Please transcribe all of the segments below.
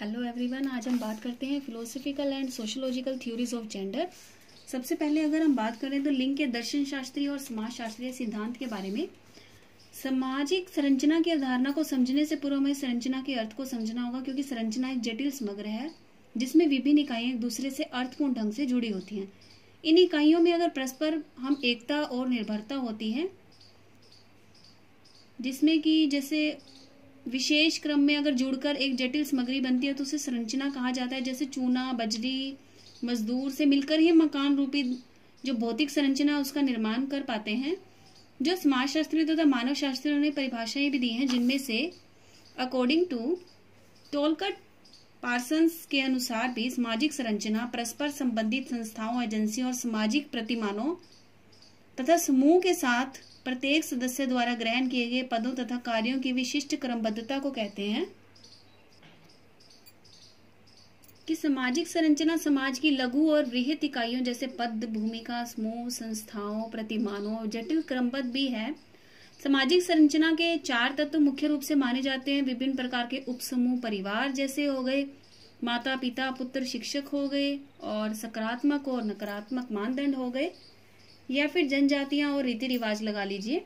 Hello everyone आज हम बात करते हैं philosophical and sociological theories of gender सबसे पहले अगर हम बात करें तो लिंग के दर्शन शास्त्रीय और समाज शास्त्रीय सिद्धांत के बारे में। सामाजिक संरचना की अवधारणा को समझने से पूर्व हमें संरचना के अर्थ को समझना होगा क्योंकि संरचना एक जटिल समग्र है, जिसमें विभिन्न इकाइयाँ एक दूसरे से अर्थपूर्ण ढंग से जुड़ी होती हैं। इन इकाइयों में अगर परस्पर हम एकता और निर्भरता होती है, जिसमें कि जैसे विशेष क्रम में अगर जुड़कर एक जटिल सामग्री बनती है तो उसे संरचना कहा जाता है, जैसे चूना, बजरी, मजदूर से मिलकर ही मकान रूपी जो भौतिक संरचना उसका निर्माण कर पाते हैं। जो समाजशास्त्री तथा मानव शास्त्रियों ने परिभाषाएँ भी दी हैं, जिनमें से अकॉर्डिंग टू टोलकट पार्सन्स के अनुसार भी सामाजिक संरचना, परस्पर संबंधित संस्थाओं एजेंसियों और सामाजिक प्रतिमानों तथा समूह के साथ प्रत्येक सदस्य द्वारा ग्रहण किए गए पदों तथा कार्यों की विशिष्ट क्रमबद्धता को कहते हैं कि सामाजिक संरचना समाज की लघु और वृहत इकाइयों जैसे पद, भूमिका, समूह, संस्थाओं, प्रतिमानों और जटिल क्रमबद्ध भी है। सामाजिक संरचना के चार तत्व मुख्य रूप से माने जाते हैं। विभिन्न प्रकार के उपसमूह परिवार जैसे हो गए माता पिता पुत्र, शिक्षक हो गए और सकारात्मक और नकारात्मक मानदंड हो गए। या फिर जनजातियाँ और रीति रिवाज लगा लीजिए।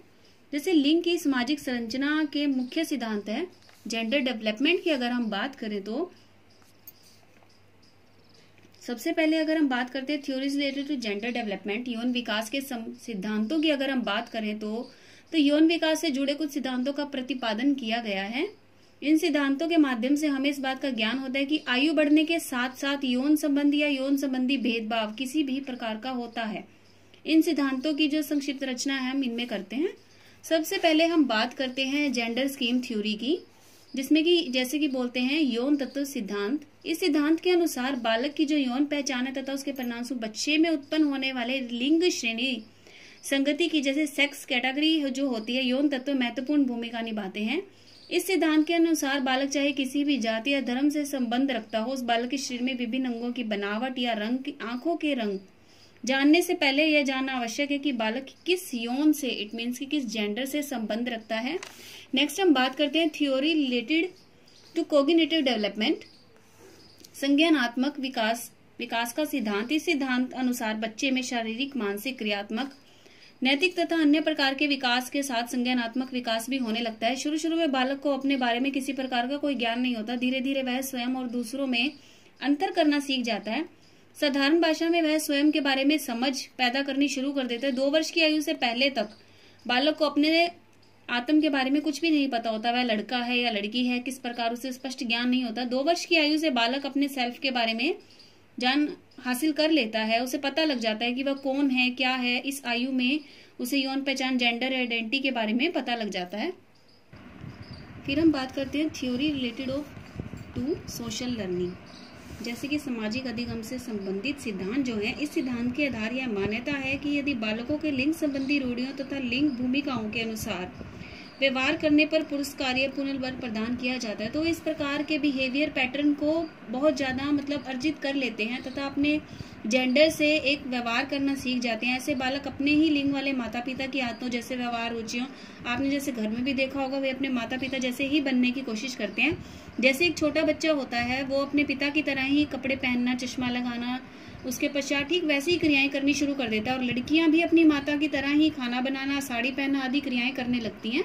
जैसे लिंग की सामाजिक संरचना के मुख्य सिद्धांत है। जेंडर डेवलपमेंट की अगर हम बात करें तो सबसे पहले अगर हम बात करते हैं theories related to gender development यौन विकास के सिद्धांतों की अगर हम बात करें तो तो यौन विकास से जुड़े कुछ सिद्धांतों का प्रतिपादन किया गया है। इन सिद्धांतों के माध्यम से हमें इस बात का ज्ञान होता है कि आयु बढ़ने के साथ साथ यौन संबंधी या यौन संबंधी भेदभाव किसी भी प्रकार का होता है। इन सिद्धांतों की जो संक्षिप्त रचना है हम इनमें करते हैं। सबसे पहले हम बात करते हैं जेंडर स्कीम थ्योरी की, जिसमें कि जैसे कि बोलते हैं यौन तत्व सिद्धांत। इस सिद्धांत के अनुसार बालक की जो यौन पहचान है तथा उसके परिणाम बच्चे में उत्पन्न होने वाले लिंग श्रेणी संगति की जैसे सेक्स कैटेगरी जो होती है, यौन तत्व महत्वपूर्ण भूमिका निभाते हैं। इस सिद्धांत के अनुसार बालक चाहे किसी भी जाति या धर्म से संबंध रखता हो, उस बालक के शरीर में विभिन्न अंगों की बनावट या रंग आँखों के रंग जानने से पहले यह जानना आवश्यक है कि बालक किस यौन से इट मीन्स कि किस जेंडर से संबंध रखता है। नेक्स्ट हम बात करते हैं theory related to cognitive development संज्ञानात्मक विकास विकास का सिद्धांत। इस सिद्धांत अनुसार बच्चे में शारीरिक, मानसिक, क्रियात्मक, नैतिक तथा अन्य प्रकार के विकास के साथ संज्ञानात्मक विकास भी होने लगता है। शुरू शुरू में बालक को अपने बारे में किसी प्रकार का कोई ज्ञान नहीं होता। धीरे धीरे वह स्वयं और दूसरों में अंतर करना सीख जाता है। साधारण भाषा में वह स्वयं के बारे में समझ पैदा करनी शुरू कर देते। हैं दो वर्ष की आयु से पहले तक बालक को अपने आत्म के बारे में कुछ भी नहीं पता होता। वह लड़का है या लड़की है, किस प्रकार उसे स्पष्ट ज्ञान नहीं होता। दो वर्ष की आयु से बालक अपने सेल्फ के बारे में जान हासिल कर लेता है। उसे पता लग जाता है कि वह कौन है, क्या है। इस आयु में उसे यौन पहचान जेंडर आइडेंटिटी के बारे में पता लग जाता है। फिर हम बात करते हैं theory related of to social learning जैसे कि सामाजिक अधिगम से संबंधित सिद्धांत जो है, इस सिद्धांत के आधार यह मान्यता है कि यदि बालकों के लिंग संबंधी रूढ़ियों तथा लिंग भूमिकाओं के अनुसार व्यवहार करने पर पुरस्कार या पुनर्वर्ग प्रदान किया जाता है। तो इस प्रकार के बिहेवियर पैटर्न को बहुत ज़्यादा मतलब अर्जित कर लेते हैं तथा अपने जेंडर से एक व्यवहार करना सीख जाते हैं। ऐसे बालक अपने ही लिंग वाले माता पिता की आदतों जैसे व्यवहार, रुचियों, आपने जैसे घर में भी देखा होगा, वे अपने माता पिता जैसे ही बनने की कोशिश करते हैं। जैसे एक छोटा बच्चा होता है, वो अपने पिता की तरह ही कपड़े पहनना, चश्मा लगाना उसके पश्चात ठीक वैसी ही क्रियाएँ करनी शुरू कर देता है और लड़कियाँ भी अपनी माता की तरह ही खाना बनाना, साड़ी पहनना आदि क्रियाएँ करने लगती हैं।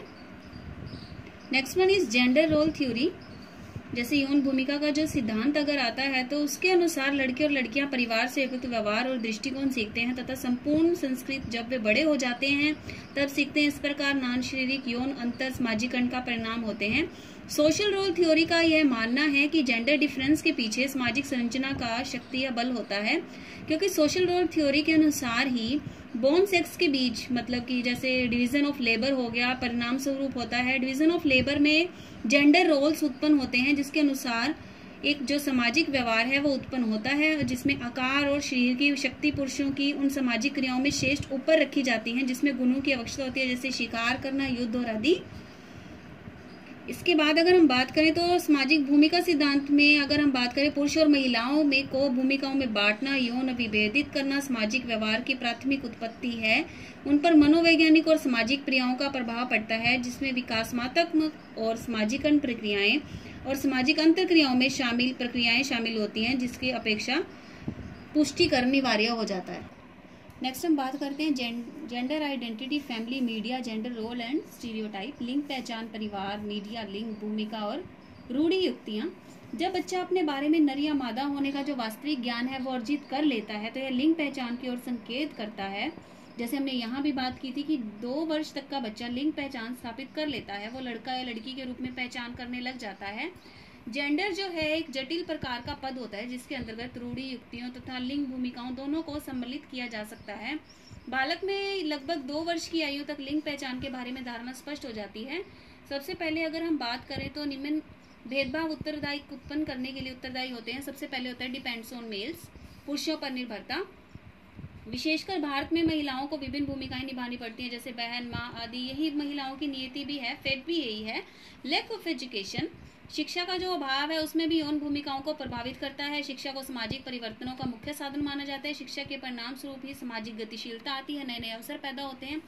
Next one is gender role theory जैसे यौन भूमिका का जो सिद्धांत अगर आता है तो उसके अनुसार लड़के और लड़कियाँ परिवार से युक्त व्यवहार और दृष्टिकोण सीखते हैं तथा संपूर्ण संस्कृत जब वे बड़े हो जाते हैं, तब सीखते हैं इस प्रकार नान शारीरिक यौन, अंतर सामाजिकरण का परिणाम होते हैं। सोशल रोल थ्योरी का यह मानना है कि जेंडर डिफरेंस के पीछे सामाजिक संरचना का शक्ति या बल होता है, क्योंकि सोशल रोल थ्योरी के अनुसार ही बोन सेक्स के बीच मतलब कि जैसे डिवीज़न ऑफ़ लेबर हो गया परिणाम स्वरूप होता है। डिवीज़न ऑफ़ लेबर में जेंडर रोल्स उत्पन्न होते हैं, जिसके अनुसार एक जो सामाजिक व्यवहार है, वो उत्पन्न होता है, जिसमें आकार और शरीर की शक्ति पुरुषों की उन सामाजिक क्रियाओं में श्रेष्ठ ऊपर रखी जाती हैं, जिसमें गुणों की आवश्यकता होती है, जैसे शिकार करना, युद्ध और आदि। इसके बाद अगर हम बात करें तो सामाजिक भूमिका सिद्धांत में, अगर हम बात करें पुरुष और महिलाओं में, को भूमिकाओं में बांटना, यौन विभेदित करना, सामाजिक व्यवहार की प्राथमिक उत्पत्ति है, उन पर मनोवैज्ञानिक और सामाजिक क्रियाओं का प्रभाव पड़ता है, जिसमें विकासमात्मक और सामाजिकरण प्रक्रियाएँ और सामाजिक अंतर क्रियाओं में शामिल प्रक्रियाएँ शामिल होती हैं, जिसकी अपेक्षा पुष्टिकरण अनिवार्य हो जाता है। नेक्स्ट हम बात करते हैं जें, gender identity family media gender role and stereotype लिंग पहचान परिवार मीडिया लिंग भूमिका और रूढ़ी युक्तियाँ। जब बच्चा अपने बारे में नर या मादा होने का जो वास्तविक ज्ञान है वो अर्जित कर लेता है तो यह लिंग पहचान की ओर संकेत करता है। जैसे हमने यहाँ भी बात की थी कि दो वर्ष तक का बच्चा लिंग पहचान स्थापित कर लेता है वो लड़का या लड़की के रूप में पहचान करने लग जाता है। जेंडर जो है एक जटिल प्रकार का पद होता है, जिसके अंतर्गत रूढ़ी युक्तियों तथा लिंग भूमिकाओं दोनों को सम्मिलित किया जा सकता है। बालक में लगभग दो वर्ष की आयु तक लिंग पहचान के बारे में धारणा स्पष्ट हो जाती है। सबसे पहले अगर हम बात करें तो निम्न भेदभाव उत्तरदायी, उत्पन्न करने के लिए उत्तरदायी होते हैं। सबसे पहले होता है डिपेंड्स ऑन मेल्स पुरुषों पर निर्भरता। विशेषकर भारत में महिलाओं को विभिन्न भूमिकाएँ निभानी पड़ती हैं, जैसे बहन, माँ आदि। यही महिलाओं की नियति भी है फेट भी यही है। लैक ऑफ़ एजुकेशन शिक्षा का जो अभाव है, उसमें भी यौन भूमिकाओं को प्रभावित करता है। शिक्षा को सामाजिक परिवर्तनों का मुख्य साधन माना जाता है। शिक्षा के परिणाम स्वरूप ही सामाजिक गतिशीलता आती है नए नए अवसर पैदा होते हैं।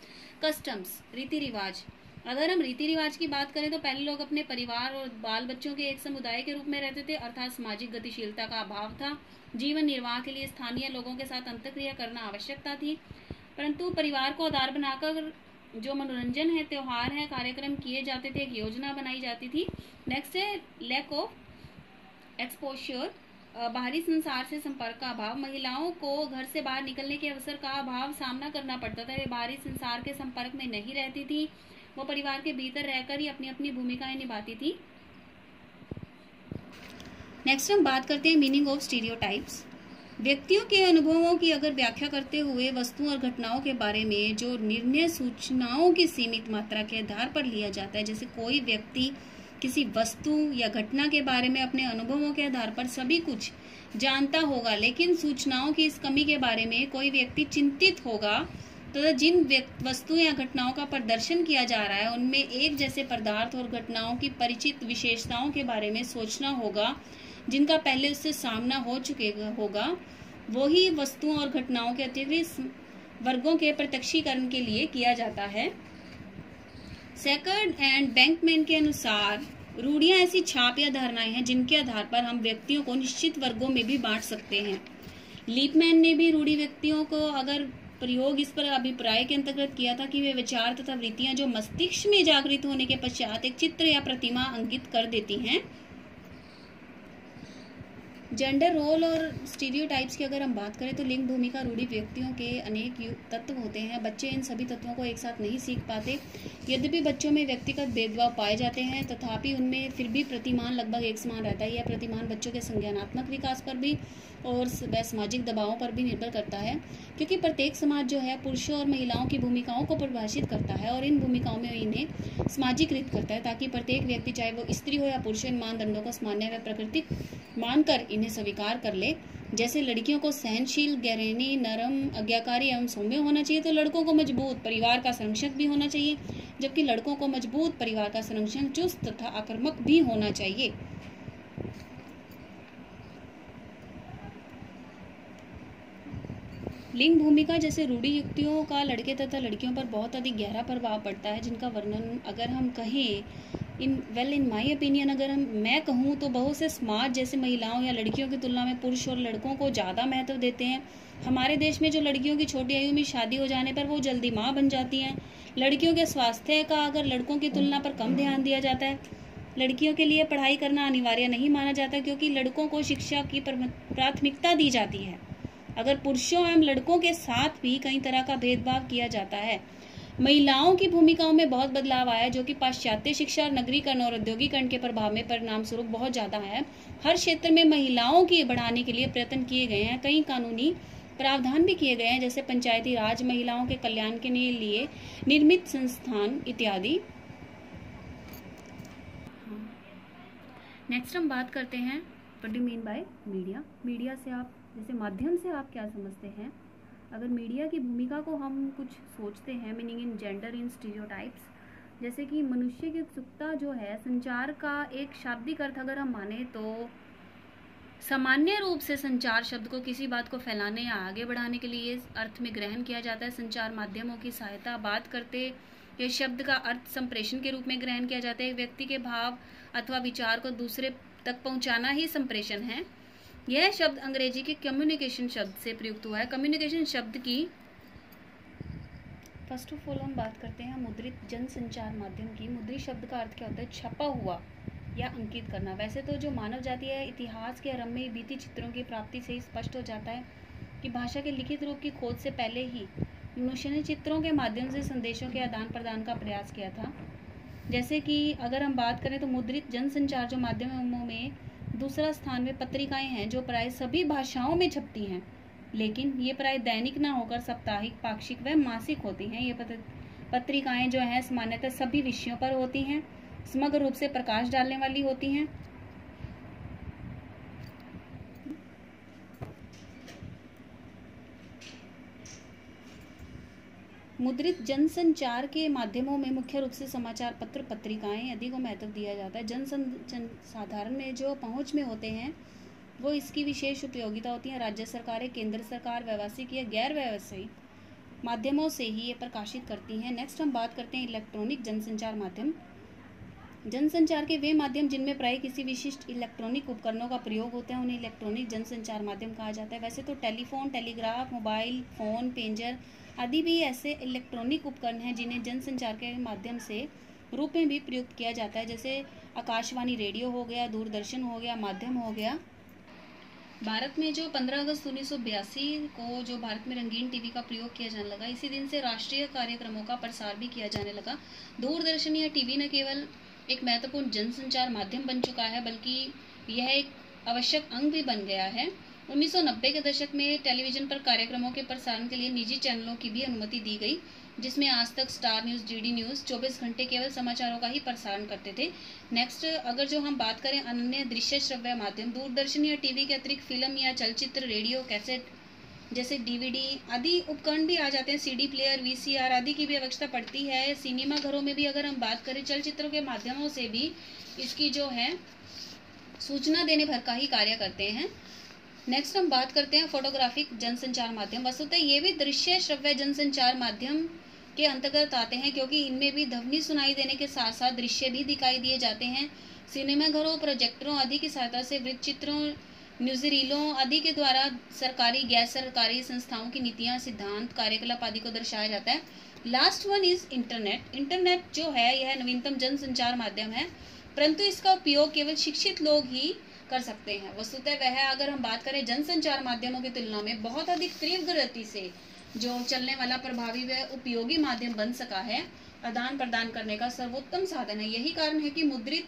कस्टम्स रीति रिवाज अगर हम रीति रिवाज की बात करें तो पहले लोग अपने परिवार और बाल बच्चों के एक समुदाय के रूप में रहते थे, अर्थात सामाजिक गतिशीलता का अभाव था। जीवन निर्वाह के लिए स्थानीय लोगों के साथ अंतक्रिया करना आवश्यकता थी। परंतु परिवार को आधार बनाकर जो मनोरंजन है, त्यौहार है, कार्यक्रम किए जाते थे, एक योजना बनाई जाती थी। नेक्स्ट है लैक ऑफ़ एक्सपोश्योर बाहरी संसार से संपर्क का अभाव। महिलाओं को घर से बाहर निकलने के अवसर का अभाव सामना करना पड़ता था। वे बाहरी संसार के संपर्क में नहीं रहती थी। वो परिवार के भीतर रहकर ही अपनी अपनी भूमिकाएँ निभाती थी। नेक्स्ट हम बात करते हैं मीनिंग ऑफ़ स्टीरियोटाइप्स व्यक्तियों के अनुभवों की अगर व्याख्या करते हुए वस्तुओं और घटनाओं के बारे में जो निर्णय सूचनाओं की सीमित मात्रा के आधार पर लिया जाता है, जैसे कोई व्यक्ति किसी वस्तु या घटना के बारे में अपने अनुभवों के आधार पर सभी कुछ जानता होगा, लेकिन सूचनाओं की इस कमी के बारे में कोई व्यक्ति चिंतित होगा तो जिन वस्तु या घटनाओं का प्रदर्शन किया जा रहा है, उनमें एक जैसे पदार्थ और घटनाओं की परिचित विशेषताओं के बारे में सोचना होगा। जिनका पहले उससे सामना हो चुके होगा वही वस्तुओं और घटनाओं के अतिरिक्त वर्गों के प्रत्यक्षीकरण के लिए किया जाता है। सेकंड एंड बैंकमैन के अनुसार, रूढ़ियाँ ऐसी छाप या धारणाएँ हैं जिनके आधार पर हम व्यक्तियों को निश्चित वर्गों में भी बांट सकते हैं। लीपमैन ने भी रूढ़ी व्यक्तियों को अगर प्रयोग इस पर अभिप्राय के अंतर्गत किया था कि वे विचार तथा वृत्तियाँ जो मस्तिष्क में जागृत होने के पश्चात एक चित्र या प्रतिमा अंकित कर देती हैं जेंडर रोल और स्टीरियोटाइप्स की अगर हम बात करें तो लिंग भूमिका रूढ़ी व्यक्तियों के अनेक तत्व होते हैं। बच्चे इन सभी तत्वों को एक साथ नहीं सीख पाते। यद्यपि बच्चों में व्यक्तिगत भेदभाव पाए जाते हैं, तथापि उनमें फिर भी प्रतिमान लगभग एक समान रहता है। यह प्रतिमान बच्चों के संज्ञानात्मक विकास पर भी और सामाजिक दबावों पर भी निर्भर करता है। क्योंकि प्रत्येक समाज जो है, पुरुषों और महिलाओं की भूमिकाओं को परिभाषित करता है और इन भूमिकाओं में इन्हें समाजीकृत करता है, ताकि प्रत्येक व्यक्ति, चाहे वो स्त्री हो या पुरुष, इन मानदंडों को सामान्य व प्रकृतिक मानकर इन्हें स्वीकार कर ले। जैसे लड़कियों को सहनशील गहरेनी नरम, आज्ञाकारी एवं सौम्य होना चाहिए तो लड़कों को मज़बूत परिवार का संरक्षक भी होना चाहिए। जबकि लड़कों को मज़बूत परिवार का संरक्षण चुस्त तथा आक्रामक भी होना चाहिए। लिंग भूमिका जैसे रूढ़ी युक्तियों का लड़के तथा लड़कियों पर बहुत अधिक गहरा प्रभाव पड़ता है, जिनका वर्णन अगर हम कहें, in well in my opinion अगर हम, मैं कहूँ तो बहुत से समाज जैसे महिलाओं या लड़कियों की तुलना में पुरुष और लड़कों को ज़्यादा महत्व देते हैं। हमारे देश में जो लड़कियों की छोटी आयु में शादी हो जाने पर वो जल्दी माँ बन जाती हैं। लड़कियों के स्वास्थ्य का अगर लड़कों की तुलना पर कम ध्यान दिया जाता है, लड़कियों के लिए पढ़ाई करना अनिवार्य नहीं माना जाता, क्योंकि लड़कों को शिक्षा की प्राथमिकता दी जाती है। अगर पुरुषों एवं लड़कों के साथ भी कई तरह का भेदभाव किया जाता है, महिलाओं की भूमिकाओं में बहुत बदलाव आया जो कि पाश्चात्य शिक्षा और नगरीकरण और औद्योगिकरण के प्रभाव में परिणाम स्वरूप बहुत ज़्यादा है। हर क्षेत्र में महिलाओं की बढ़ाने के लिए प्रयत्न किए गए हैं। कई कानूनी प्रावधान भी किए गए हैं, जैसे पंचायती राज, महिलाओं के कल्याण के लिए निर्मित संस्थान इत्यादि। नेक्स्ट हम बात करते हैं बाय मीडिया मीडिया से आप जैसे माध्यम से आप क्या समझते हैं? अगर मीडिया की भूमिका को हम कुछ सोचते हैं meaning in gender in stereotypes जैसे कि मनुष्य की उत्सुकता जो है, संचार का एक शाब्दिक अर्थ अगर हम माने तो सामान्य रूप से संचार शब्द को किसी बात को फैलाने या आगे बढ़ाने के लिए अर्थ में ग्रहण किया जाता है। संचार माध्यमों की सहायता बात करते यह शब्द का अर्थ संप्रेषण के रूप में ग्रहण किया जाता है। व्यक्ति के भाव अथवा विचार को दूसरे तक पहुंचाना ही संप्रेषण है। यह शब्द अंग्रेज़ी के कम्युनिकेशन शब्द से प्रयुक्त हुआ है। कम्युनिकेशन शब्द की फ़र्स्ट ऑफ़ ऑल हम बात करते हैं मुद्रित जन संचार माध्यम की। मुद्रित शब्द का अर्थ क्या होता है? छपा हुआ या अंकित करना। वैसे तो जो मानव जाति है, इतिहास के आरंभ में बीती चित्रों की प्राप्ति से ही स्पष्ट हो जाता है कि भाषा के लिखित रूप की खोज से पहले ही मनुष्य ने चित्रों के माध्यम से संदेशों के आदान प्रदान का प्रयास किया था। जैसे कि अगर हम बात करें तो मुद्रित जनसंचार जो माध्यमों में दूसरा स्थान में पत्रिकाएँ हैं जो प्राय सभी भाषाओं में छपती हैं। लेकिन ये प्राय दैनिक ना होकर साप्ताहिक, पाक्षिक व मासिक होती हैं। ये पत्रिकाएँ जो हैं, सामान्यतः सभी विषयों पर होती हैं। समग्र रूप से प्रकाश डालने वाली होती हैं। मुद्रित जनसंचार के माध्यमों में मुख्य रूप से समाचार पत्र, पत्रिकाएँ आदि को महत्व दिया जाता है। जनसं जन, साधारण में जो पहुँच में होते हैं, वो इसकी विशेष उपयोगिता होती है। राज्य सरकारें, केंद्र सरकार, व्यवसायिक या गैर व्यवसायिक माध्यमों से ही ये प्रकाशित करती हैं। नेक्स्ट हम बात करते हैं इलेक्ट्रॉनिक जनसंचार माध्यम जनसंचार के वे माध्यम जिनमें प्राय किसी विशिष्ट इलेक्ट्रॉनिक उपकरणों का प्रयोग होता है, उन्हें इलेक्ट्रॉनिक जनसंचार माध्यम कहा जाता है। वैसे तो telephone, telegraph, mobile, phone, pager आदि भी ऐसे इलेक्ट्रॉनिक उपकरण हैं जिन्हें जनसंचार के माध्यम से रूप में भी प्रयुक्त किया जाता है। जैसे आकाशवाणी रेडियो हो गया, दूरदर्शन हो गया, माध्यम हो गया। भारत में जो 15 अगस्त उन्नीस सौ बयासी को जो भारत में रंगीन टीवी का प्रयोग किया जाने लगा, इसी दिन से राष्ट्रीय कार्यक्रमों का प्रसार भी किया जाने लगा। दूरदर्शन या टीवी न केवल एक महत्वपूर्ण जनसंचार माध्यम बन चुका है, बल्कि यह एक आवश्यक अंग भी बन गया है। 1990 के दशक में टेलीविज़न पर कार्यक्रमों के प्रसारण के लिए निजी चैनलों की भी अनुमति दी गई, जिसमें आज तक स्टार न्यूज़, डीडी न्यूज़ 24 घंटे केवल समाचारों का ही प्रसारण करते थे। नेक्स्ट, अगर जो हम बात करें अन्य दृश्य श्रव्य माध्यम, दूरदर्शन या टीवी के अतिरिक्त फ़िल्म या चलचित्र, रेडियो, कैसेट जैसे डीवीडी आदि उपकरण भी आ जाते हैं सीडी प्लेयर वीसीआर आदि की भी आवश्यकता पड़ती है। सिनेमा घरों में भी अगर हम बात करें, चलचित्रों के माध्यमों से भी इसकी जो है, सूचना देने भर का ही कार्य करते हैं। नेक्स्ट हम बात करते हैं फोटोग्राफिक जनसंचार माध्यम। वस्तुतः ये भी दृश्य श्रव्य जनसंचार माध्यम के अंतर्गत आते हैं, क्योंकि इनमें भी ध्वनि सुनाई देने के साथ साथ दृश्य भी दिखाई दिए जाते हैं। सिनेमा घरों, प्रोजेक्टरों आदि की सहायता से वृत्त चित्रों न्यूजरीलों आदि के द्वारा सरकारी गैर सरकारी संस्थाओं की नीतियाँ, सिद्धांत, कार्यकलाप आदि को दर्शाया जाता है। Last one is internet internet जो है, यह नवीनतम जन संचार माध्यम है, परंतु इसका उपयोग केवल शिक्षित लोग ही कर सकते हैं। वस्तुतः वह, अगर हम बात करें जनसंचार माध्यमों की तुलना में, बहुत अधिक तीव्र गति से जो चलने वाला प्रभावी व उपयोगी माध्यम बन सका है आदान प्रदान करने का सर्वोत्तम साधन है। यही कारण है कि मुद्रित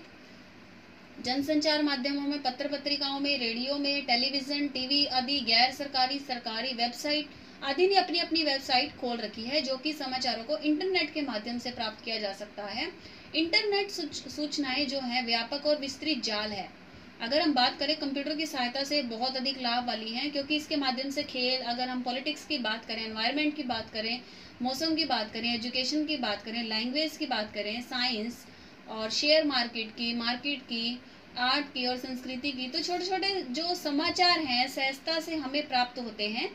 जनसंचार माध्यमों में पत्र पत्रिकाओं में, रेडियो में, टेलीविज़न, टीवी आदि गैर सरकारी सरकारी वेबसाइट आदि ने अपनी अपनी वेबसाइट खोल रखी है, जो कि समाचारों को इंटरनेट के माध्यम से प्राप्त किया जा सकता है। इंटरनेट सूचनाएँ जो है, व्यापक और विस्तृत जाल है। अगर हम बात करें, कंप्यूटर की सहायता से बहुत अधिक लाभ वाली हैं, क्योंकि इसके माध्यम से खेल, अगर हम पॉलिटिक्स की बात करें एनवायरनमेंट की बात करें, मौसम की बात करें एजुकेशन की बात करें लैंग्वेज की बात करें साइंस और शेयर मार्केट की मार्केट की आर्ट की और संस्कृति की तो छोटे छोटे जो समाचार हैं, सहजता से हमें प्राप्त होते हैं।